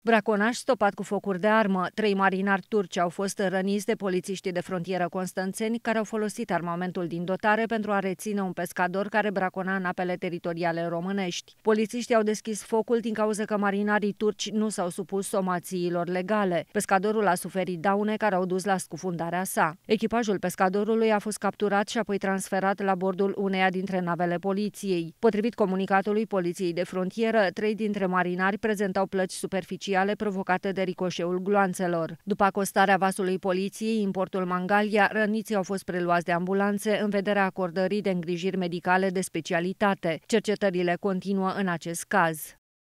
Braconaj stopat cu focuri de armă. Trei marinari turci au fost răniți de polițiștii de frontieră constanțeni care au folosit armamentul din dotare pentru a reține un pescador care bracona în apele teritoriale românești. Polițiștii au deschis focul din cauza că marinarii turci nu s-au supus somațiilor legale. Pescadorul a suferit daune care au dus la scufundarea sa. Echipajul pescadorului a fost capturat și apoi transferat la bordul uneia dintre navele poliției. Potrivit comunicatului Poliției de Frontieră, trei dintre marinari prezentau plăci superficiale speciale provocate de ricoșeul gloanțelor. După acostarea vasului poliției în portul Mangalia, răniții au fost preluați de ambulanțe în vederea acordării de îngrijiri medicale de specialitate. Cercetările continuă în acest caz.